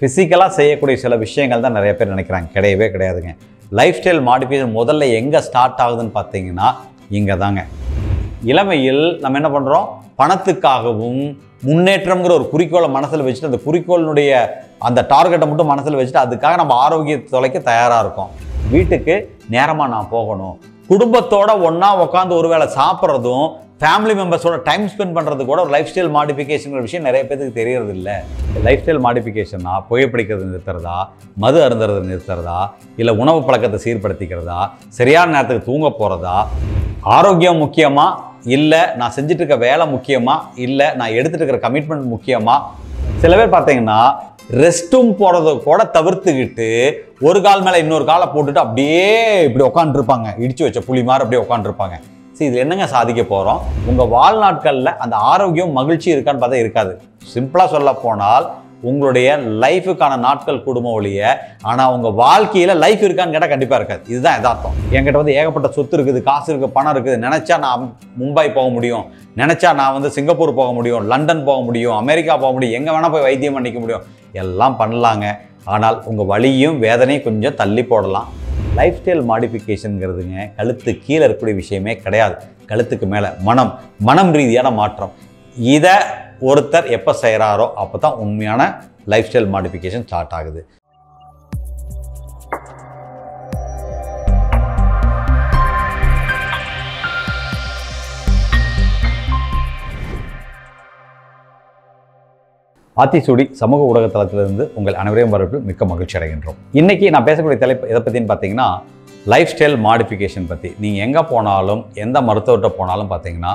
ஃபிசிக்கலாக செய்யக்கூடிய சில விஷயங்கள் தான் நிறைய பேர் நினைக்கிறாங்க. கிடையவே கிடையாதுங்க. லைஃப் ஸ்டைல் மாடிஃபிகேஷன் முதல்ல எங்கே ஸ்டார்ட் ஆகுதுன்னு பார்த்தீங்கன்னா இங்கே தாங்க. இளமையில் நம்ம என்ன பண்ணுறோம் பணத்துக்காகவும் முன்னேற்றம்ங்கிற ஒரு குறிக்கோளை மனசில் வச்சுட்டு அந்த குறிக்கோளினுடைய அந்த டார்கெட்டை மட்டும் மனசில் வச்சுட்டு அதுக்காக நம்ம ஆரோக்கியத்தை தொலைக்க தயாராக இருக்கோம். வீட்டுக்கு நேரமாக நான் போகணும். குடும்பத்தோட ஒன்றா உட்காந்து ஒருவேளை சாப்பிட்றதும் ஃபேமிலி மெம்பர்ஸோட டைம் ஸ்பெண்ட் பண்ணுறது கூட ஒரு லைஃப் ஸ்டைல் மாடிஃபிகேஷன் விஷயம் நிறைய பேருக்கு தெரியறது இல்லை லைஃப் ஸ்டைல் மாடிஃபிகேஷன்னா புகைப்பிடிக்கிறது நிறுத்துறதா மது அருந்துறது நிறுத்துறதா இல்லை உணவு பழக்கத்தை சீர்படுத்திக்கிறதா சரியான நேரத்துக்கு தூங்க போகிறதா ஆரோக்கியம் முக்கியமா இல்லை நான் செஞ்சுட்டு இருக்க வேலை முக்கியமா இல்லை நான் எடுத்துட்டு இருக்கிற கமிட்மெண்ட் முக்கியமா? சில பேர் பார்த்தீங்கன்னா ரெஸ்ட்டும் போகிறத கூட தவிர்த்துக்கிட்டு ஒரு கால் மேலே இன்னொரு காலை போட்டுட்டு அப்படியே இப்படி உட்காந்துருப்பாங்க இடிச்சு வச்ச புலி மாதிரி அப்படியே உட்காந்துருப்பாங்க சரி இது என்னங்க சாதிக்க போகிறோம் உங்கள் வாழ்நாட்களில் அந்த ஆரோக்கியம் மகிழ்ச்சி இருக்கான்னு பார்த்தா இருக்காது. சிம்பிளாக சொல்ல போனால் உங்களுடைய லைஃபுக்கான நாட்கள் குடும்ப ஒழிய ஆனால் உங்கள் வாழ்க்கையில் லைஃப் இருக்கான்னு கேட்டால் கண்டிப்பாக இருக்காது. இதுதான் எதார்த்தம் என்கிட்ட வந்து ஏகப்பட்ட சொத்து இருக்குது காசு இருக்குது பணம் இருக்குது. நினச்சா நான் மும்பை போக முடியும். நினச்சா நான் வந்து சிங்கப்பூர் போக முடியும் லண்டன் போக முடியும் அமெரிக்கா போக முடியும் எங்கே வேணால் போய் வைத்தியம் பண்ணிக்க முடியும். எல்லாம் பண்ணலாங்க. ஆனால் உங்கள் வழியும் வேதனையும் கொஞ்சம் தள்ளி போடலாம். லைஃப் ஸ்டைல் மாடிஃபிகேஷனுங்கிறதுங்க கழுத்து கீழே இருக்கக்கூடிய விஷயமே கிடையாது. கழுத்துக்கு மேலே மனம் மனம் ரீதியான மாற்றம். இதை ஒருத்தர் எப்போ செய்கிறாரோ அப்போ தான் உண்மையான லைஃப் ஸ்டைல் மாடிஃபிகேஷன் ஸ்டார்ட் ஆகுது. ஆத்திசூடி சமூக ஊடக தளத்திலிருந்து உங்கள் அனைவரையும் வரவேற்று மிக்க மகிழ்ச்சி அடைகின்றோம். இன்றைக்கி நான் பேசக்கூடிய தலைப்பு எதை பற்றின்னு பார்த்தீங்கன்னா லைஃப் ஸ்டைல் மாடிஃபிகேஷன் பற்றி நீங்கள் எங்கே போனாலும் எந்த மருத்துவர்கிட்ட போனாலும் பார்த்தீங்கன்னா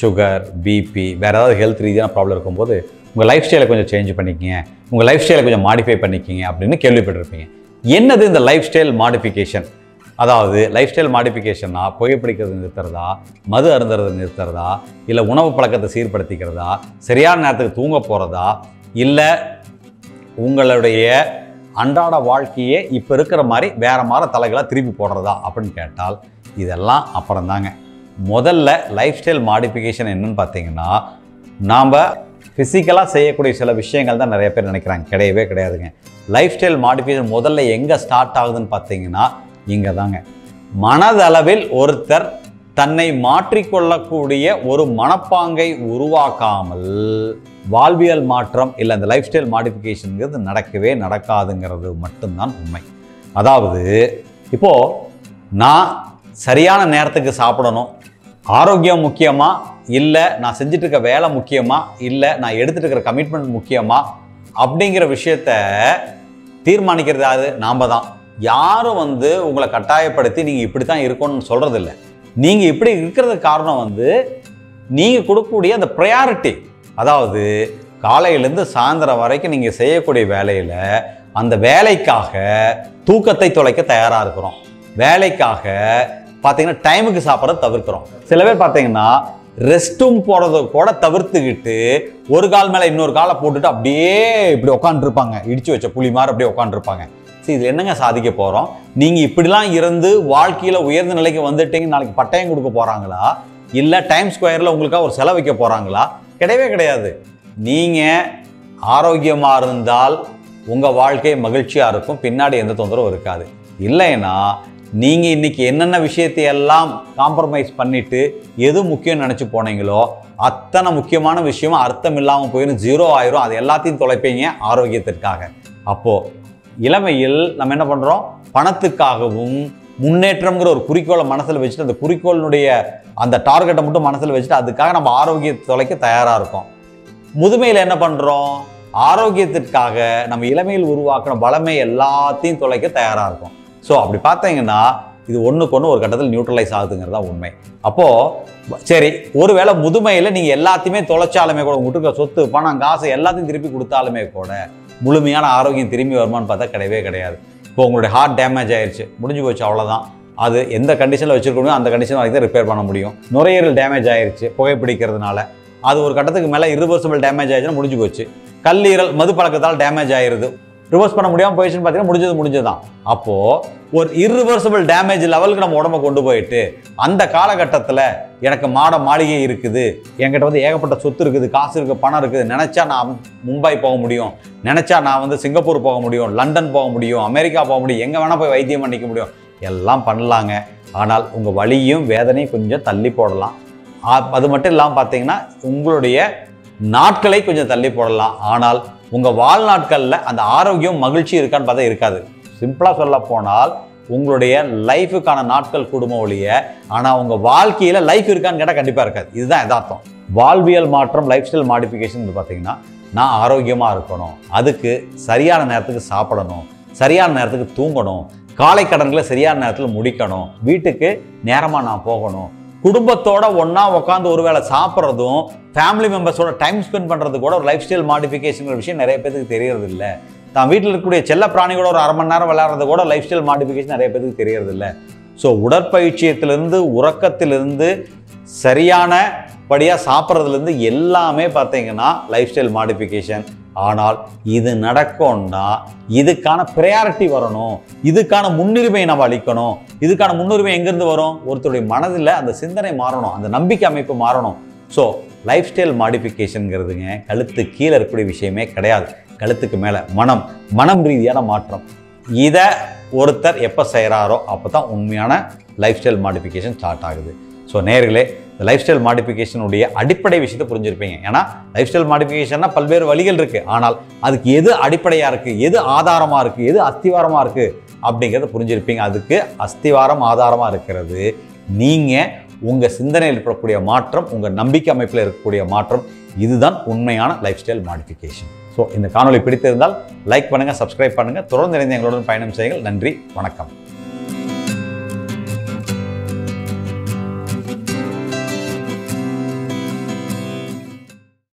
சுகர் பிபி வேறு ஏதாவது ஹெல்த் ரீதியான ப்ராப்ளம் இருக்கும்போது உங்கள் லைஃப் ஸ்டைலை கொஞ்சம் சேஞ்ச் பண்ணிக்கிங்க. உங்கள் லைஃப் ஸ்டைலை கொஞ்சம் மாடிஃபை பண்ணிக்கிங்க அப்படின்னு கேள்விப்பட்டிருப்பீங்க. என்னது இந்த லைஃப் ஸ்டைல் மாடிஃபிகேஷன் அதாவது லைஃப் ஸ்டைல் மாடிஃபிகேஷன்னா புகைப்பிடிக்கிறது நிறுத்துறதா? மது அருந்துறது நிறுத்துறதா? இல்லை உணவு பழக்கத்தை சீர்படுத்திக்கிறதா? சரியான நேரத்துக்கு தூங்க போகிறதா இல்லை உங்களுடைய அன்றாட வாழ்க்கையே இப்போ இருக்கிற மாதிரி வேறு மாதிரி தலைகளாக திருப்பி போடுறதா அப்படின்னு கேட்டால் இதெல்லாம் அப்புறம் தாங்க. முதல்ல லைஃப் ஸ்டைல் மாடிஃபிகேஷன் என்னன்னு பார்த்தீங்கன்னா நாம் ஃபிசிக்கலாக செய்யக்கூடிய சில விஷயங்கள் தான் நிறைய பேர் நினைக்கிறாங்க. கிடையவே கிடையாதுங்க. லைஃப் ஸ்டைல் மாடிஃபிகேஷன் முதல்ல எங்கே ஸ்டார்ட் ஆகுதுன்னு பார்த்தீங்கன்னா இங்கே தாங்க மனதளவில் ஒருத்தர் தன்னை மாற்றிக்கொள்ளக்கூடிய ஒரு மனப்பாங்கை உருவாக்காமல் வாழ்வியல் மாற்றம் இல்லை அந்த லைஃப் ஸ்டைல் மாடிஃபிகேஷனுங்கிறது நடக்கவே நடக்காதுங்கிறது மட்டும்தான் உண்மை. அதாவது இப்போது நான் சரியான நேரத்துக்கு சாப்பிடணும். ஆரோக்கியம் முக்கியமா? இல்லை நான் செஞ்சுட்டு இருக்க வேலை முக்கியமா? இல்லை நான் எடுத்துகிட்டு இருக்கிற கமிட்மெண்ட் முக்கியமா? அப்படிங்கிற விஷயத்த தீர்மானிக்கிறது அது நாம தான். யாரும் வந்து உங்களை கட்டாயப்படுத்தி நீங்கள் இப்படி தான் இருக்கணும்னு சொல்கிறது இல்லை நீங்கள் இப்படி இருக்கிறதுக்கு காரணம் வந்து நீங்கள் கொடுக்கக்கூடிய அந்த ப்ரையாரிட்டி அதாவது காலையிலேருந்து சாயந்தரம் வரைக்கும் நீங்கள் செய்யக்கூடிய வேலையில் அந்த வேலைக்காக தூக்கத்தை தொலைக்க தயாராக இருக்கிறோம். வேலைக்காக பார்த்தீங்கன்னா டைமுக்கு சாப்பிட்றத தவிர்க்கிறோம். சில பேர் பார்த்தீங்கன்னா ரெஸ்ட்டும் போகிறத கூட தவிர்த்துக்கிட்டு ஒரு கால் மேலே இன்னொரு காலை போட்டுட்டு அப்படியே இப்படி உட்காந்துருப்பாங்க இடிச்சு வச்ச புலி மாதிரி அப்படியே உட்காந்துருப்பாங்க சரி இது என்னங்க சாதிக்க போகிறோம் நீங்கள் இப்படிலாம் இருந்து வாழ்க்கையில் உயர்ந்த நிலைக்கு வந்துட்டீங்க நாளைக்கு பட்டயம் கொடுக்க போகிறாங்களா இல்லை டைம் ஸ்கொயரில் உங்களுக்காக ஒரு செலவு வைக்க போகிறாங்களா கிடையவே கிடையாது. நீங்கள் ஆரோக்கியமாக இருந்தால் உங்கள் வாழ்க்கை மகிழ்ச்சியாக இருக்கும். பின்னாடி எந்த தொந்தரவும் இருக்காது. இல்லைன்னா நீங்கள் இன்றைக்கி என்னென்ன விஷயத்தையெல்லாம் காம்ப்ரமைஸ் பண்ணிவிட்டு எது முக்கியம் நினச்சி போனீங்களோ அத்தனை முக்கியமான விஷயமும் அர்த்தம் இல்லாமல் போயிடும் ஜீரோ ஆயிரும். அது எல்லாத்தையும் தொலைப்பீங்க ஆரோக்கியத்திற்காக. அப்போது இளமையில் நம்ம என்ன பண்ணுறோம் பணத்துக்காகவும் முன்னேற்றம்ங்கிற ஒரு குறிக்கோளை மனசில் வச்சுட்டு அந்த குறிக்கோளினுடைய அந்த டார்கெட்டை மட்டும் மனசில் வச்சுட்டு அதுக்காக நம்ம ஆரோக்கியத்தை தொலைக்க தயாராக இருக்கோம். முதுமையில் என்ன பண்ணுறோம் ஆரோக்கியத்திற்காக நம்ம இளமையில் உருவாக்கின பலமை எல்லாத்தையும் தொலைக்க தயாராக இருக்கும். ஸோ அப்படி பார்த்தீங்கன்னா இது ஒன்றுக்கு ஒன்று ஒரு கட்டத்தில் நியூட்ரலைஸ் ஆகுதுங்கிறது தான் உண்மை. அப்போது சரி ஒருவேளை முதுமையில் நீங்கள் எல்லாத்தையுமே தொலைச்சாலுமே கூட உங்கள்கிட்ட சொத்து பணம் காசு எல்லாத்தையும் திருப்பி கொடுத்தாலுமே கூட முழுமையான ஆரோக்கியம் திரும்பி வருமான்னு பார்த்தா கிடையவே கிடையாது. இப்போ உங்களுடைய ஹார்ட் டேமேஜ் ஆயிடுச்சு முடிஞ்சு போச்சு அவ்வளோதான் அது எந்த கண்டிஷனில் வச்சுருக்கணும் அந்த கண்டிஷன் வரைக்கும் தான் ரிப்பேர் பண்ண முடியும். நுரையீரல் டேமேஜ் ஆயிடுச்சு புகைப்பிடிக்கிறதுனால. அது ஒரு கட்டத்துக்கு மேலே irreversible டேமேஜ் ஆயிடுச்சுன்னா முடிஞ்சு போச்சு. கல்லீரல் மது பழக்கத்தால் டேமேஜ் ஆயிடுது ரிவர்ஸ் பண்ண முடியாமல் போயிடுச்சுன்னு பார்த்தீங்கன்னா முடிஞ்சது முடிஞ்சது தான் அப்போது ஒரு இர்ரிவர்சபிள் டேமேஜ் லெவலுக்கு நம்ம உடம்ப கொண்டு போயிட்டு அந்த காலகட்டத்தில் எனக்கு மாட மாளிகை இருக்குது என்கிட்ட வந்து ஏகப்பட்ட சொத்து இருக்குது காசு இருக்குது பணம் இருக்குது நினச்சா நான் மும்பை போக முடியும் நினச்சா நான் வந்து சிங்கப்பூர் போக முடியும் லண்டன் போக முடியும் அமெரிக்கா போக முடியும் எங்கே வேணால் போய் வைத்தியம் பண்ணிக்க முடியும். எல்லாம் பண்ணலாங்க. ஆனால் உங்கள் வழியும் வேதனையும் கொஞ்சம் தள்ளி போடலாம். அது மட்டும் இல்லாமல் பார்த்தீங்கன்னா உங்களுடைய நாட்களை கொஞ்சம் தள்ளி போடலாம். ஆனால் உங்கள் வாழ்நாட்களில் அந்த ஆரோக்கியம் மகிழ்ச்சி இருக்கான்னு பார்த்தா இருக்காது. சிம்பிளாக சொல்ல போனால் உங்களுடைய லைஃபுக்கான நாட்கள் குடும்ப ஒழிய ஆனால் உங்கள் வாழ்க்கையில் லைஃப் இருக்கான்னு கேட்டால் கண்டிப்பாக இருக்காது. இதுதான் எதார்த்தம் வாழ்வியல் மாற்றம் லைஃப் ஸ்டைல் மாடிஃபிகேஷன் பார்த்தீங்கன்னா நான் ஆரோக்கியமாக இருக்கணும். அதுக்கு சரியான நேரத்துக்கு சாப்பிடணும். சரியான நேரத்துக்கு தூங்கணும். காலை கடன்களை சரியான நேரத்தில் முடிக்கணும். வீட்டுக்கு நேரமாக நான் போகணும். குடும்பத்தோட ஒன்றா உட்காந்து ஒருவேளை சாப்பிட்றதும் ஃபேமிலி மெம்பர்ஸோட டைம் ஸ்பெண்ட் பண்ணுறது கூட ஒரு லைஃப் ஸ்டைல் மாடிஃபிகேஷன் விஷயம் நிறைய பேருக்கு தெரியறது இல்லை தான் வீட்டில் இருக்கக்கூடிய செல்ல பிராணிகளோட ஒரு அரை மணி நேரம் விளையாடுறது கூட லைஃப் ஸ்டைல் மாடிஃபிகேஷன் நிறைய பேருக்கு தெரியறது இல்லை ஸோ உடற்பயிற்சியத்திலிருந்து உறக்கத்திலிருந்து சரியான படியாக சாப்பிட்றதுலேருந்து எல்லாமே பார்த்தீங்கன்னா லைஃப் ஸ்டைல் மாடிஃபிகேஷன் ஆனால் இது நடக்கும்னா இதுக்கான ப்ரையாரிட்டி வரணும். இதுக்கான முன்னுரிமையை நம்ம அளிக்கணும். இதுக்கான முன்னுரிமை எங்கேருந்து வரும்? ஒருத்தருடைய மனதில் அந்த சிந்தனை மாறணும். அந்த நம்பிக்கை அமைப்பு மாறணும். ஸோ லைஃப் ஸ்டைல் மாடிஃபிகேஷனுங்கிறதுங்க கழுத்து கீழே இருக்கக்கூடிய விஷயமே கிடையாது. கழுத்துக்கு மேலே மனம் மனம் ரீதியான மாற்றம். இதை ஒருத்தர் எப்போ செய்கிறாரோ அப்போ தான் உண்மையான லைஃப் ஸ்டைல் மாடிஃபிகேஷன் ஸ்டார்ட் ஆகுது. ஸோ நேர்களே இந்த லைஃப் ஸ்டைல் மாடிஃபிகேஷனுடைய அடிப்படை விஷயத்தை புரிஞ்சிருப்பீங்க. ஏன்னா லைஃப் ஸ்டைல் மாடிஃபிகேஷன்னா பல்வேறு வழிகள் இருக்குது ஆனால் அதுக்கு எது அடிப்படையாக இருக்குது எது ஆதாரமாக இருக்குது எது அஸ்திவாரமாக இருக்குது அப்படிங்கிறத புரிஞ்சிருப்பீங்க. அதுக்கு அஸ்திவாரம் ஆதாரமாக இருக்கிறது. நீங்கள் உங்கள் சிந்தனையில் இருக்கக்கூடிய மாற்றம் உங்கள் நம்பிக்கை அமைப்பில் இருக்கக்கூடிய மாற்றம் இதுதான் உண்மையான லைஃப் ஸ்டைல் மாடிஃபிகேஷன் ஸோ இந்த காணொலி பிடித்திருந்தால் லைக் பண்ணுங்கள் சப்ஸ்கிரைப் பண்ணுங்கள் தொடர்ந்து இணைந்து எங்களுடன் பயணம் செய்யுங்கள். நன்றி வணக்கம்.